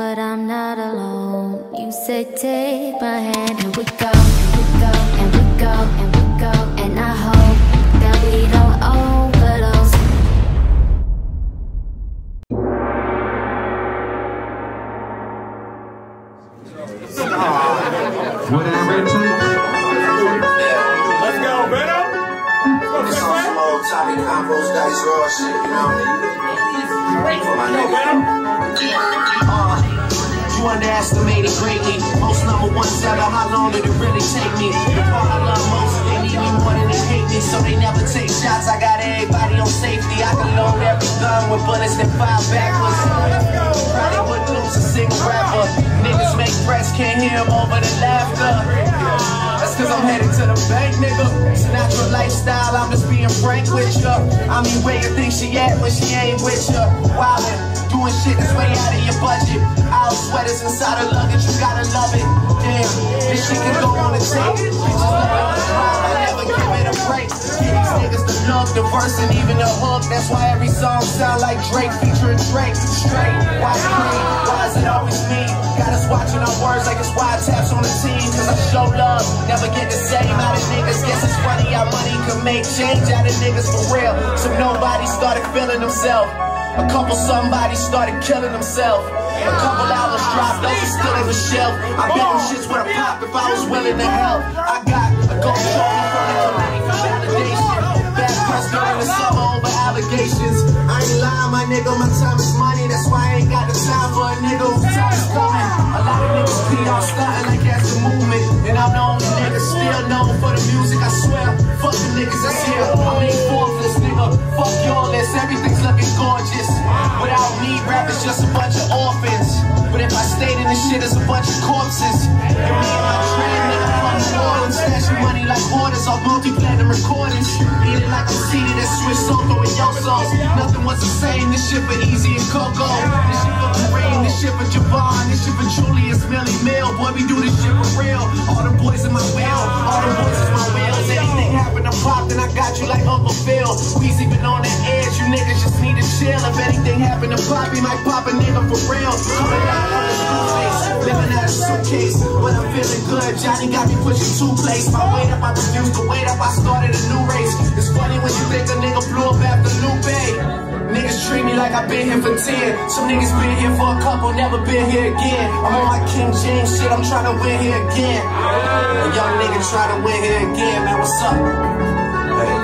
but I'm not alone. You said take my hand and we go, and we go, and we go, and we go, and I hope that we don't overdose. What did I read? Let's go, Venom. This on some old Tommy Combos Dice Raw shit, you know? For my nigga. Uh, you underestimated greatly. Most number one seller, how long did it really take me? The part I love most, they need me more than they hate me, so they never take shots. I got everybody on safety. I can load every gun with bullets that fire backwards. Probably wouldn't lose a single rapper. Niggas make threats, can't hear 'em over the laughter. That's cause I'm headed to the bank, nigga. It's a natural lifestyle, I'm just being frank with ya. I mean, where you think she at when she ain't with ya? Wildin', doing shit that's way out of your budget. Out sweaters inside her luggage, you gotta love it. Damn, this shit can go on. Bitches love it the drive, I never give it a break. Give niggas the look, the verse, and even the hook. That's why every song sound like Drake featuring Drake. Straight, why it clean? Why is it always me? Got us watching our words like it's wiretaps on the team. Cause I show love, never get the same out of niggas. Guess it's funny how money can make change out of niggas for real. So nobody started feeling themselves. A couple somebody started killing themselves. A couple albums dropped, those are still in the shelf. I bet them shits would have popped if I was willing to help. I got a gold shorty for validation. Bad press during the summer over allegations. I ain't lying, my nigga, my time is money. That's why I ain't got the time for a nigga whose time is coming. A lot of niggas be on stunting like that's the movement. And I'm the only nigga still known for the music, I swear. Fuck the niggas that's here. Gorgeous. Without me, rap is just a bunch of orphans. But if I stayed in this shit, it's a bunch of corpses. And me and my train, nigga, fuck New. Stashing money like hoarders off multi-platinum recordings. Eat it like I'm seated at Swiss Soto and Yo sauce. Nothing was the same. This shit for Easy and Coco. This shit for Kareem. This shit for Javon. This shit for Julius, Millie, Mill. Boy, we do this shit for real. All the boys in my wheel. All the boys is my wheels. Anything happen to pop, then I got you like Uncle Phil. Weezy been on the edge. You niggas just need to chill. If anything happen to Poppy, might pop a nigga for real. Coming out the Screwface, living out a suitcase. But I'm feeling good. Johnny got me pushing two plates. My weight up, I refuse to wait up. I started a new race. It's funny when you think a nigga blew up after New Lupe. Niggas treat me like I've been here for 10. Some niggas been here for a couple, never been here again. I'm on my King James shit, I'm trying to win here again. A young nigga trying to win here again, man, what's up? Hey.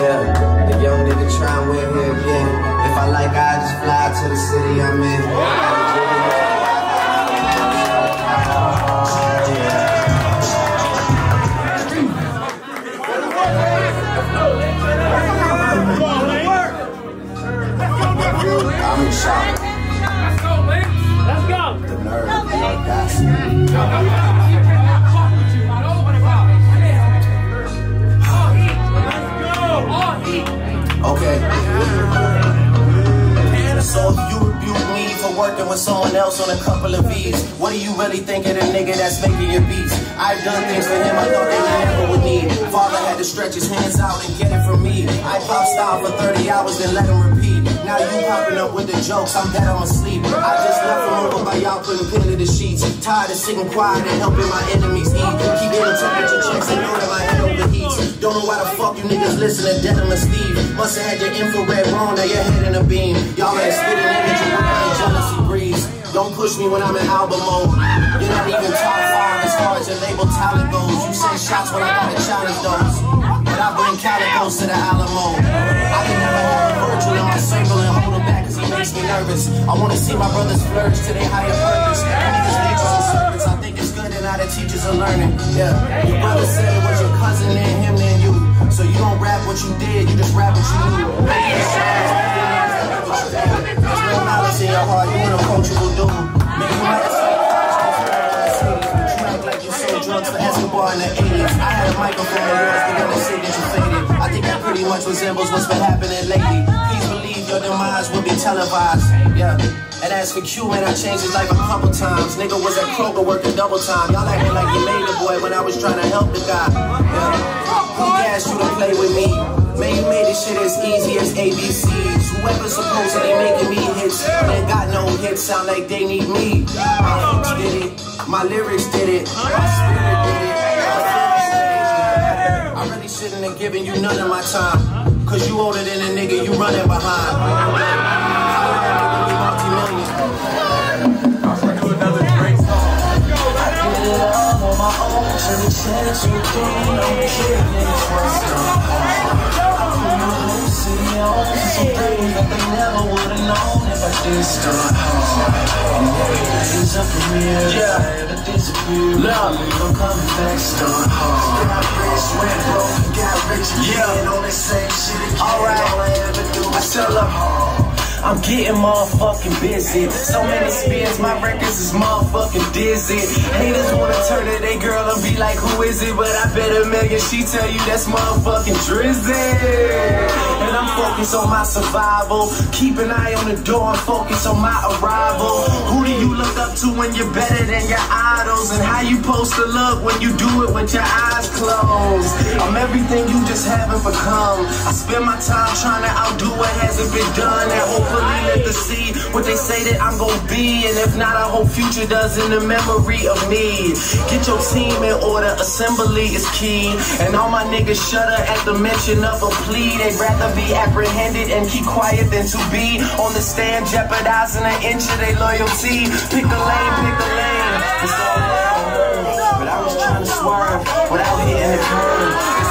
Yeah, the young nigga try and win here again. If I like, I just fly to the city I'm in. I'm in shock. Let's go. The nerve, the audacity. Okay. So you rebuke me for working with someone else on a couple of V's, what do you really think of the nigga that's making your beats? I've done things for him I thought that he never would need. Father had to stretch his hands out and get it from me. I pop style for 30 hours, then let him repeat. Now you popping up with the jokes, I'm dead, I'm asleep. I just left from over by y'all putting pen to the sheets. Tired of sitting quiet and helping my enemies eat. Keep getting temperature checks and know that my head overheats. Don't know why the fuck you niggas listen to Denim and Steve. Must have had your infrared wrong, now your head in a beam. Y'all ain't spitting image and my jealousy breeze. Don't push me when I'm in album mode. You're not even top five as far as your label talent goes. You send shots when I gotta challenge those. But I bring calicos to the Alamo. I can never a virtual in my circle and hold him back cause he makes me nervous. I wanna see my brothers flourish to their higher purpose. And. I think it's good that now the teachers are learning. Yeah, your brother said it was your cousin and him and you. So you don't rap what you did, you just rap what you knew. Making it sound There's real knowledge in your heart, you an approachable dude. Make you act like you sold drugs for Escobar in the 80s. I had a microphone faded. I think that pretty much resembles what's been happening lately. Please believe your demise will be televised. Yeah. And as for Q, man, I changed his life a couple times. Nigga was at Kroger working double time. Y'all acting like you made the boy when I was trying to help the guy. Yeah. Who asked you to play with me? Man, you made this shit as easy as ABCs. Whoever's supposedly making me hits, ain't got no hits. sound like they need me. My hooks did it, my lyrics did it, my spirit did it. my. I really shouldn't have given you none of my time. Cause you older than a nigga you running behind. How would that nigga be multi-million? I tell her, I'm getting motherfucking busy. So many spins, my records is motherfucking dizzy. Haters wanna turn to their girl and be like, who is it? But I bet a million she tell you that's motherfucking Drizzy. And I'm focused on my survival. Keep an eye on the door and focus on my arrival. Who do you look up to when you're better than your idols? And how you supposed to look when you do it with your eyes closed? I'm everything you just haven't become. I spend my time trying to outdo what hasn't been done. And hopefully let the see what they say that I'm gonna be. And if not, I hope future does in the memory of me. Get your team in order, assembly is key. And all my niggas shudder at the mention of a plea. They'd rather be apprehended and keep quiet than to be on the stand, jeopardizing an inch of their loyalty. Pick a lane, pick a lane. It's all. But I was trying to swerve without hitting the curb.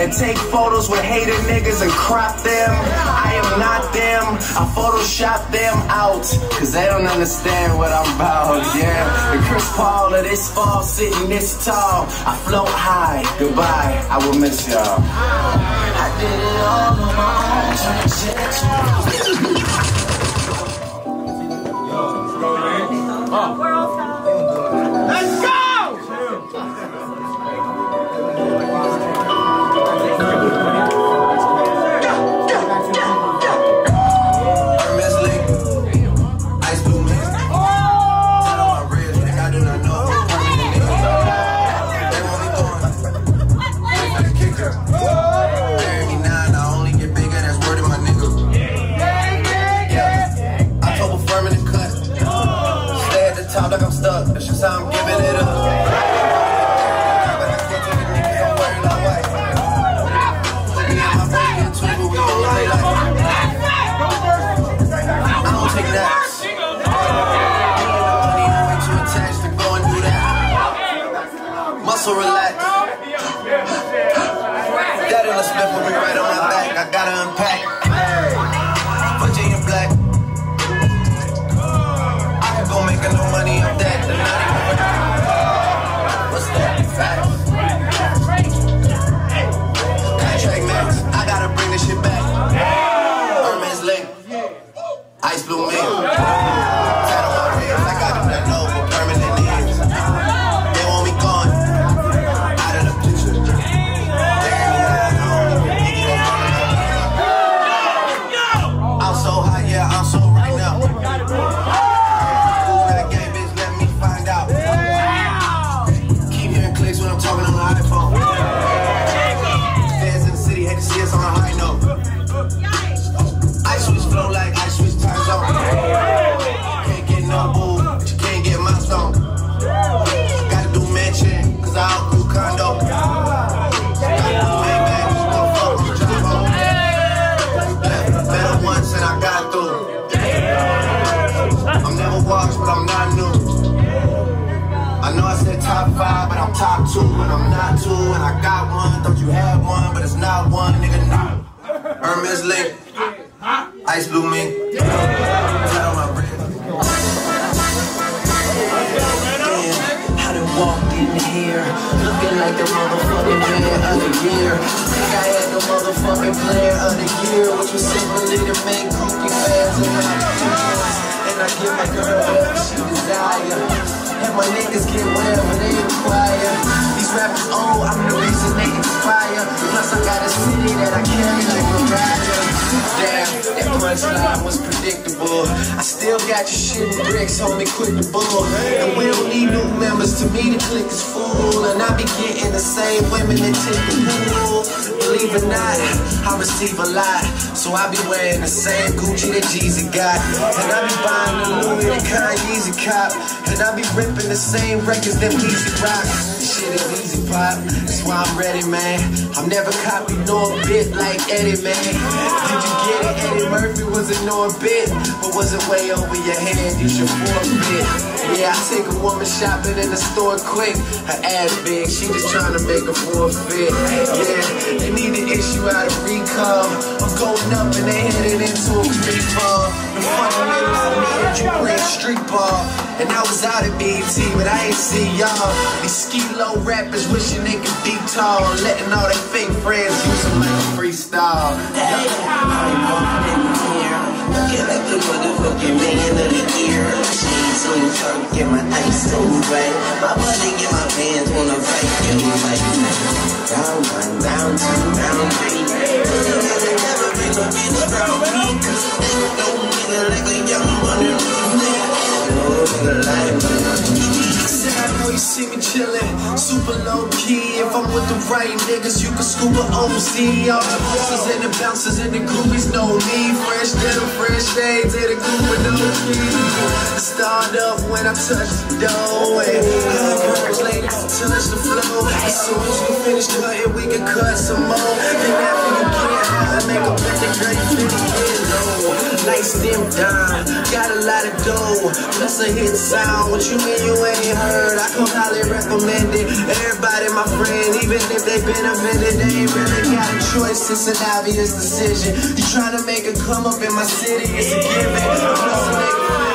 And take photos with hater niggas and crop them. I am not them. I Photoshop them out because they don't understand what I'm about. Yeah, the Chris Paul of this fall sitting this tall. I float high. Goodbye. I will miss y'all. I did it all on my own. Turn shit to Let's top five, but I'm top two, and I'm not two, and I got one. Thought you had one, but it's not one, nigga. Nah. Hermes Link, Ice Blue Mink, walked in here looking like the motherfucking man of the year. Think I had the motherfucking player of the year, which was simply to make groupie fans. And I give my girl whatever she desire. And my niggas get whatever they require. These rappers old, I'm the reason they inspire. Plus I got a city that I carry like Mariah. Damn, that punchline was predictable. I still got your shit in bricks, homie, quit the bull. And we don't need new members, to me the clique is full. And I be getting the same women that take the pool. Believe it or not, I receive a lot. So I be wearing the same Gucci that Jeezy got. And I be buying the Louis that Kanye's a cop. And I be ripping the same records that Weezy rock. This shit is easy pop, that's why I'm ready, man. I'm never copied nor bit like Eddie, man. Did you get it? Eddie Murphy was a no bit, but was it way over your head? You should forfeit. Yeah, I take a woman shopping in the store quick. Her ass big, she just trying to make a forfeit. Yeah, they need to issue out a recall. I'm going up and they headed into a free fall. The funny niggas needed you playing street ball. And I was out at BET, but I ain't see y'all. These ski low rappers wishing they could be tall. Letting all their fake friends use them like a freestyle. Hey, I'm walking in here, looking like the motherfucking man of the year. Chains on truck, get my ice on right. My body get my pants wanna fight, get me fight. Round one, round two, round three. Never been a bitch around me, cause I know you see me chillin', super low key. If I'm with the right niggas, you can scuba OZ. All the bouncers and the bouncers and the groupies know me. Fresh denim, fresh shades, and the group with no key. Start up when I touch the dough. And I encourage ladies to touch the flow. As soon as we finish cutting, we can cut some more. And after you get high, make a bet the it low. Nice dim down, got a lot of dough. Plus a hit sound. What you mean you ain't heard? I come highly recommend it. Everybody, my friend, even if they been offended, they ain't really got a choice. It's an obvious decision. You trying to make a come up in my city, it's a given. Plus a.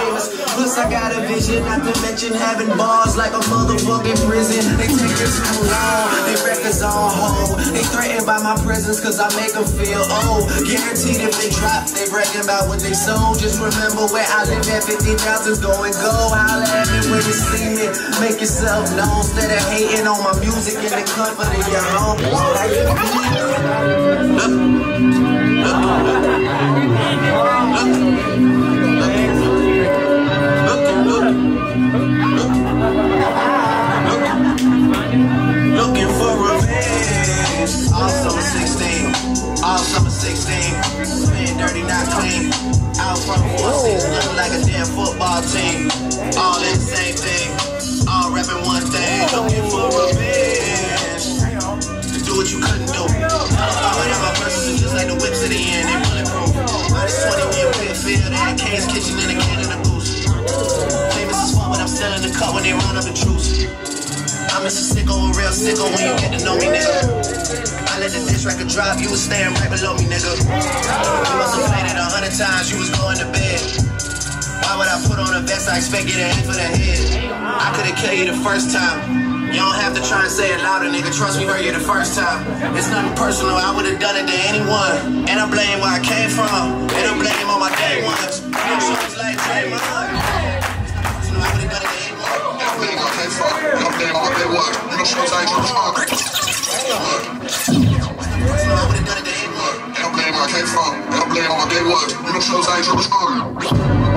Plus I got a vision, not to mention having bars like a motherfucking prison. They take it too long, they records on hold. They threatened by my presence cause I make them feel old. Guaranteed if they drop, they bragging about what they sold. Just remember where I live at 50,000's go and go. Holla at me when you see me. Make yourself known instead of hating on my music in the comfort of your home. Had K's kitchen in the Canada goose. Famous as fuck, but I'm selling the cut when they run up the truce. I'm just a sicko, a real sicko when you get to know me, nigga. I let the diss record drop, you was staying right below me, nigga. You must have played it a hundred times, you was going to bed. Why would I put on a vest? I expect you to hit for the head. I could've killed you the first time. You don't have to try and say it louder, nigga. Trust me, heard you the first time. It's nothing personal, I would've done it to anyone. And I blame where I came from. And I blame on my day ones. Shorties like Draymond. It's not personal, I it to anyone. Everything I came from, I'm damn all day one. You know, shows I ain't trying to. I blame where I came from, I'm blame on my day I